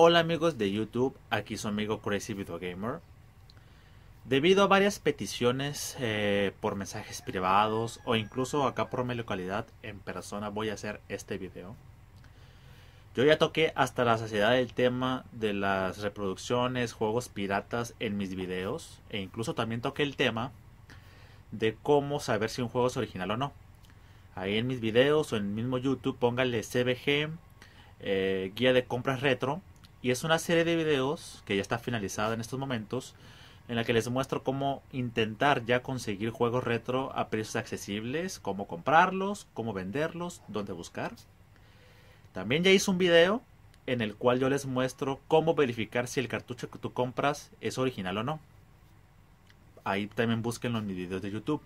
Hola amigos de YouTube, aquí su amigo Crazy Video Gamer. Debido a varias peticiones eh, por mensajes privados o incluso acá por mi localidad en persona voy a hacer este video. Yo ya toqué hasta la saciedad del tema de las reproducciones, juegos piratas en mis videos e incluso también toqué el tema de cómo saber si un juego es original o no. Ahí en mis videos o en el mismo YouTube póngale CBG, eh, guía de compras retro y es una serie de videos que ya está finalizada en estos momentos en la que les muestro cómo intentar ya conseguir juegos retro a precios accesibles, cómo comprarlos, cómo venderlos, dónde buscar. También ya hice un video en el cual yo les muestro cómo verificar si el cartucho que tú compras es original o no. Ahí también búsquenlo en mis videos de YouTube.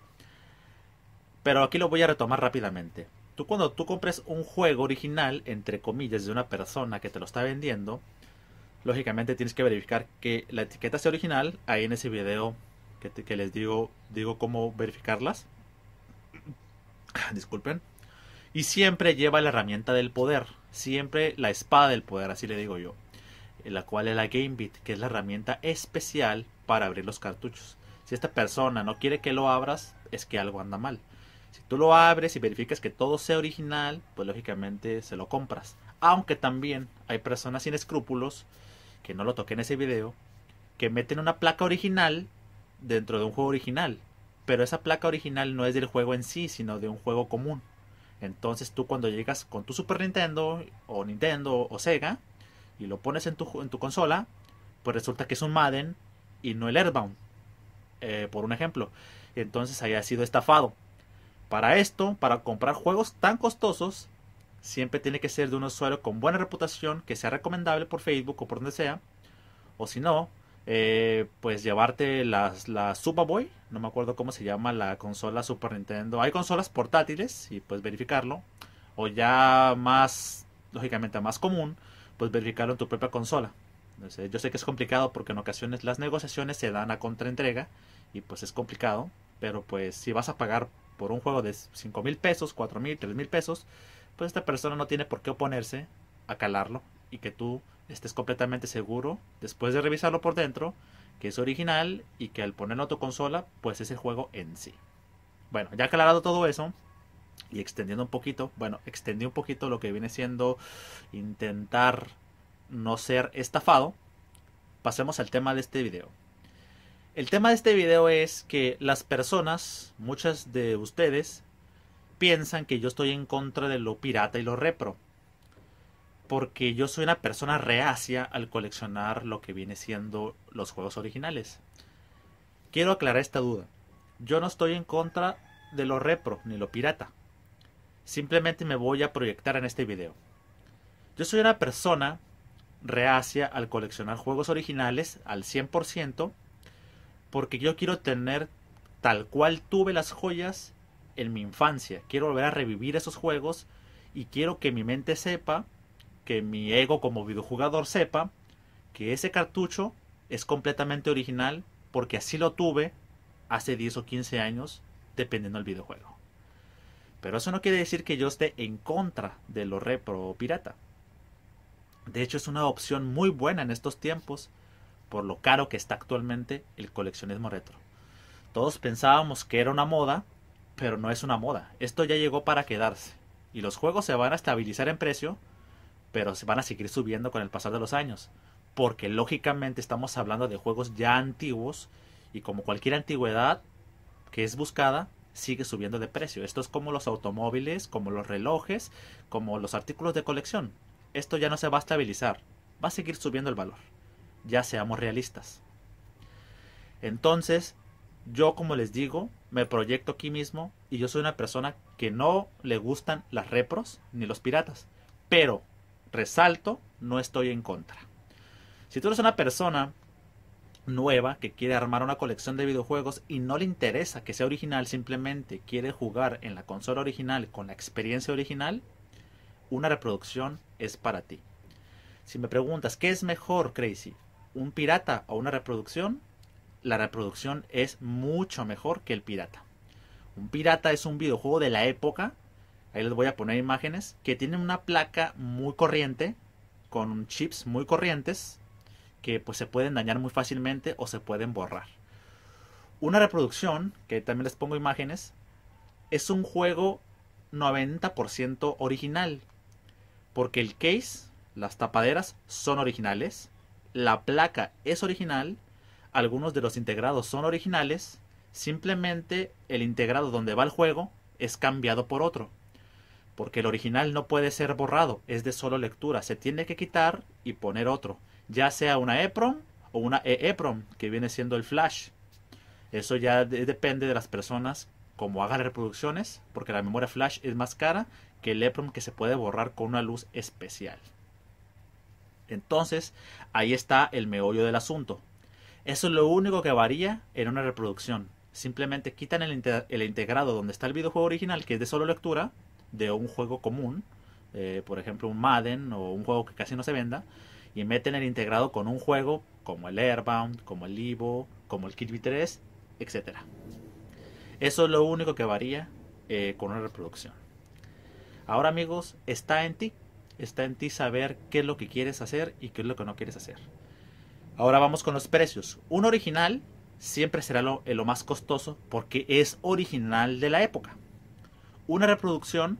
Pero aquí lo voy a retomar rápidamente. Tú cuando tú compres un juego original, entre comillas, de una persona que te lo está vendiendo, lógicamente tienes que verificar que la etiqueta sea original. Ahí en ese video que, les digo, digo cómo verificarlas. Disculpen. Y siempre lleva la herramienta del poder. Siempre la espada del poder, así le digo yo. La cual es la GameBit, que es la herramienta especial para abrir los cartuchos. Si esta persona no quiere que lo abras, es que algo anda mal. Si tú lo abres y verificas que todo sea original, pues lógicamente se lo compras. Aunque también hay personas sin escrúpulos que no lo toqué en ese video, que meten una placa original dentro de un juego original. Pero esa placa original no es del juego en sí, sino de un juego común. Entonces tú cuando llegas con tu Super Nintendo o Nintendo o Sega y lo pones en tu, en tu consola, pues resulta que es un Madden y no el Earthbound. Eh, por un ejemplo. Entonces haya sido estafado. Para esto, para comprar juegos tan costosos, siempre tiene que ser de un usuario con buena reputación, que sea recomendable por Facebook o por donde sea. O si no, eh, pues llevarte las, la Super Boy, no me acuerdo cómo se llama la consola Super Nintendo. Hay consolas portátiles y puedes verificarlo. O ya más, lógicamente más común, pues verificarlo en tu propia consola. yo sé que es complicado porque en ocasiones las negociaciones se dan a contraentrega y pues es complicado. Pero pues si vas a pagar por un juego de 5 mil pesos, 4 mil, 3 mil pesos, pues esta persona no tiene por qué oponerse a calarlo y que tú estés completamente seguro, después de revisarlo por dentro, que es original y que al ponerlo a tu consola, pues es el juego en sí. Bueno, ya aclarado todo eso y extendiendo un poquito, bueno, extendí un poquito lo que viene siendo intentar no ser estafado, pasemos al tema de este video. El tema de este video es que las personas, muchas de ustedes, piensan que yo estoy en contra de lo pirata y lo repro. Porque yo soy una persona reacia al coleccionar lo que viene siendo los juegos originales. Quiero aclarar esta duda. Yo no estoy en contra de lo repro ni lo pirata. Simplemente me voy a proyectar en este video. Yo soy una persona reacia al coleccionar juegos originales al 100% porque yo quiero tener tal cual tuve las joyas en mi infancia. Quiero volver a revivir esos juegos y quiero que mi mente sepa, que mi ego como videojugador sepa, que ese cartucho es completamente original porque así lo tuve hace 10 o 15 años, dependiendo del videojuego. Pero eso no quiere decir que yo esté en contra de lo repro pirata. De hecho, es una opción muy buena en estos tiempos, por lo caro que está actualmente el coleccionismo retro. Todos pensábamos que era una moda, pero no es una moda. Esto ya llegó para quedarse. Y los juegos se van a estabilizar en precio, pero se van a seguir subiendo con el pasar de los años. Porque lógicamente estamos hablando de juegos ya antiguos y como cualquier antigüedad que es buscada, sigue subiendo de precio. Esto es como los automóviles, como los relojes, como los artículos de colección. Esto ya no se va a estabilizar, va a seguir subiendo el valor. Ya seamos realistas. Entonces, yo como les digo, me proyecto aquí mismo y yo soy una persona que no le gustan las repros ni los piratas. Pero, resalto, no estoy en contra. Si tú eres una persona nueva que quiere armar una colección de videojuegos y no le interesa que sea original, simplemente quiere jugar en la consola original con la experiencia original, una reproducción es para ti. Si me preguntas, ¿qué es mejor, Crazy? ¿Un pirata o una reproducción? La reproducción es mucho mejor que el pirata. Un pirata es un videojuego de la época, ahí les voy a poner imágenes, que tiene una placa muy corriente, con chips muy corrientes que pues se pueden dañar muy fácilmente o se pueden borrar. Una reproducción, que también les pongo imágenes, es un juego 90% original. Porque el case, las tapaderas son originales, la placa es original, algunos de los integrados son originales, simplemente el integrado donde va el juego es cambiado por otro. Porque el original no puede ser borrado, es de solo lectura, se tiene que quitar y poner otro, ya sea una EPROM o una EEPROM, que viene siendo el flash. Eso ya depende de las personas como hagan reproducciones, porque la memoria flash es más cara que el EPROM que se puede borrar con una luz especial. Entonces, ahí está el meollo del asunto. Eso es lo único que varía en una reproducción. Simplemente quitan el, integrado donde está el videojuego original, que es de solo lectura, de un juego común, eh, por ejemplo un Madden o un juego que casi no se venda, y meten el integrado con un juego como el Airbound, como el Evo, como el Kirby 3, etc. Eso es lo único que varía eh, con una reproducción. Ahora amigos, está en ti. Está en ti saber qué es lo que quieres hacer y qué es lo que no quieres hacer. Ahora vamos con los precios. Un original siempre será lo, eh, lo más costoso porque es original de la época. Una reproducción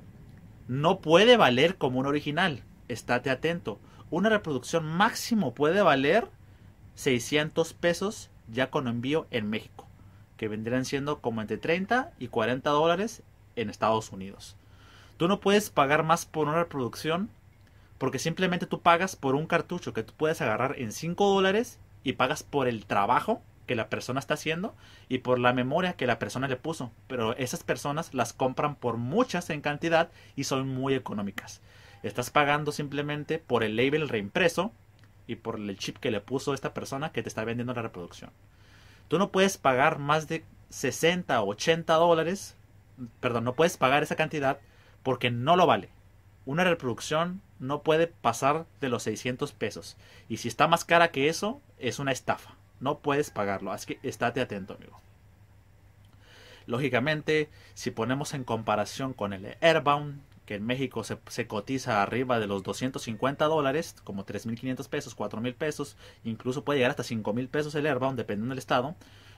no puede valer como un original. Estate atento. Una reproducción máximo puede valer 600 pesos ya con envío en México que vendrían siendo como entre 30 y 40 dólares en Estados Unidos. Tú no puedes pagar más por una reproducción porque simplemente tú pagas por un cartucho que tú puedes agarrar en 5 dólares y pagas por el trabajo que la persona está haciendo y por la memoria que la persona le puso. Pero esas personas las compran por muchas en cantidad y son muy económicas. Estás pagando simplemente por el label reimpreso y por el chip que le puso esta persona que te está vendiendo la reproducción. Tú no puedes pagar más de 60 o 80 dólares, perdón, no puedes pagar esa cantidad porque no lo vale. Una reproducción no puede pasar de los 600 pesos. Y si está más cara que eso, es una estafa. No puedes pagarlo. Así que estate atento, amigo. Lógicamente, si ponemos en comparación con el Airbound, que en México se, se, cotiza arriba de los 250 dólares, como 3.500 pesos, 4.000 pesos, incluso puede llegar hasta 5.000 pesos el Airbound, dependiendo del estado.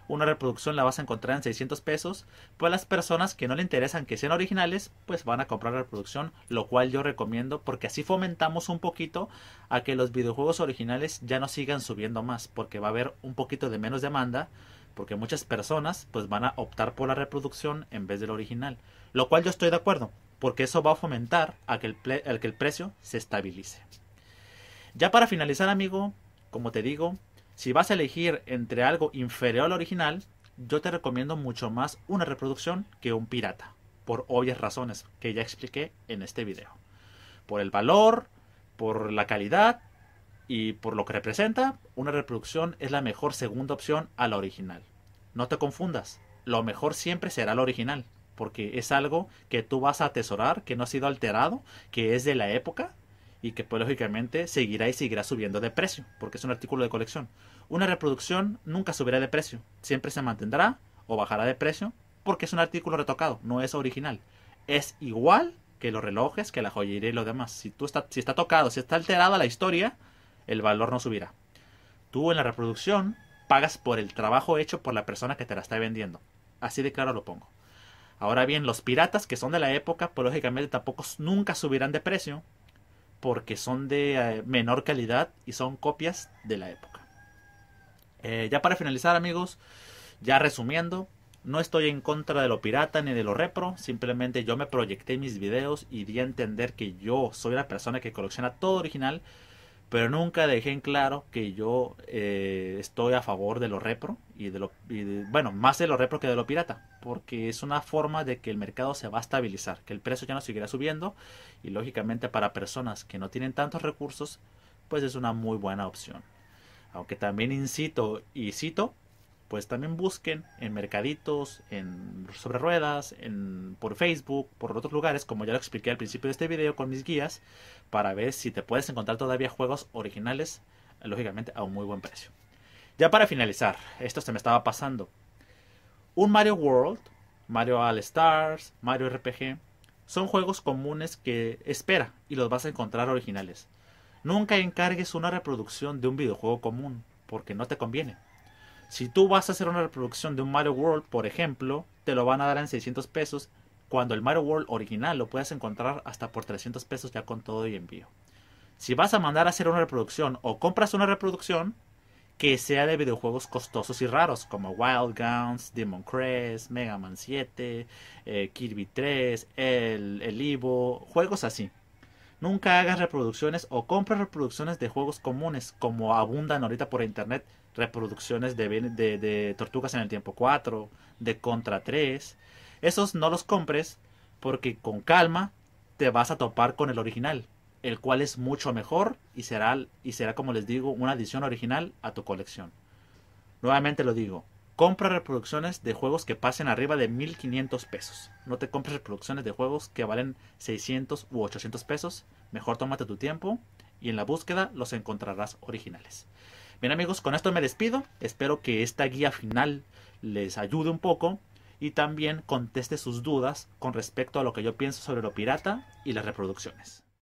Una reproducción la vas a encontrar en 600 pesos. Pues las personas que no le interesan que sean originales, pues van a comprar la reproducción, lo cual yo recomiendo porque así fomentamos un poquito a que los videojuegos originales ya no sigan subiendo más, porque va a haber un poquito de menos demanda, porque muchas personas pues van a optar por la reproducción en vez del original, lo cual yo estoy de acuerdo porque eso va a fomentar a que, el que el precio se estabilice. Ya para finalizar, amigo, como te digo, si vas a elegir entre algo inferior al original, yo te recomiendo mucho más una reproducción que un pirata, por obvias razones que ya expliqué en este video. Por el valor, por la calidad y por lo que representa, una reproducción es la mejor segunda opción a la original. No te confundas, lo mejor siempre será la original porque es algo que tú vas a atesorar, que no ha sido alterado, que es de la época y que pues lógicamente seguirá y seguirá subiendo de precio, porque es un artículo de colección. Una reproducción nunca subirá de precio, siempre se mantendrá o bajará de precio, porque es un artículo retocado, no es original. Es igual que los relojes, que la joyería y lo demás. Si, tú está, si está tocado, si está alterada la historia, el valor no subirá. Tú en la reproducción pagas por el trabajo hecho por la persona que te la está vendiendo. Así de claro lo pongo. Ahora bien, los piratas que son de la época, pues lógicamente tampoco nunca subirán de precio porque son de eh, menor calidad y son copias de la época. Eh, ya para finalizar amigos, ya resumiendo, no estoy en contra de lo pirata ni de lo repro, simplemente yo me proyecté mis videos y di a entender que yo soy la persona que colecciona todo original pero nunca dejé en claro que yo eh, estoy a favor de lo repro y de lo bueno más de lo repro que de lo pirata porque es una forma de que el mercado se va a estabilizar que el precio ya no seguirá subiendo y lógicamente para personas que no tienen tantos recursos pues es una muy buena opción. Aunque también incito y cito pues también busquen en mercaditos, en sobre ruedas, en, por Facebook, por otros lugares, como ya lo expliqué al principio de este video con mis guías, para ver si te puedes encontrar todavía juegos originales, lógicamente a un muy buen precio. Ya para finalizar, esto se me estaba pasando. Un Mario World, Mario All Stars, Mario RPG, son juegos comunes que espera y los vas a encontrar originales. Nunca encargues una reproducción de un videojuego común, porque no te conviene. Si tú vas a hacer una reproducción de un Mario World, por ejemplo, te lo van a dar en 600 pesos, cuando el Mario World original lo puedes encontrar hasta por 300 pesos ya con todo y envío. Si vas a mandar a hacer una reproducción o compras una reproducción, que sea de videojuegos costosos y raros como Wild Guns, Demon Crest, Mega Man 7, eh, Kirby 3, el, el juegos así. Nunca hagas reproducciones o compres reproducciones de juegos comunes, como abundan ahorita por internet, reproducciones de, de, de Tortugas en el Tiempo 4, de Contra 3. Esos no los compres porque con calma te vas a topar con el original, el cual es mucho mejor y será, y será como les digo, una edición original a tu colección. Nuevamente lo digo, compra reproducciones de juegos que pasen arriba de 1500 pesos. No te compres reproducciones de juegos que valen 600 u 800 pesos. Mejor tómate tu tiempo y en la búsqueda los encontrarás originales. Bien amigos, con esto me despido. Espero que esta guía final les ayude un poco y también conteste sus dudas con respecto a lo que yo pienso sobre lo pirata y las reproducciones.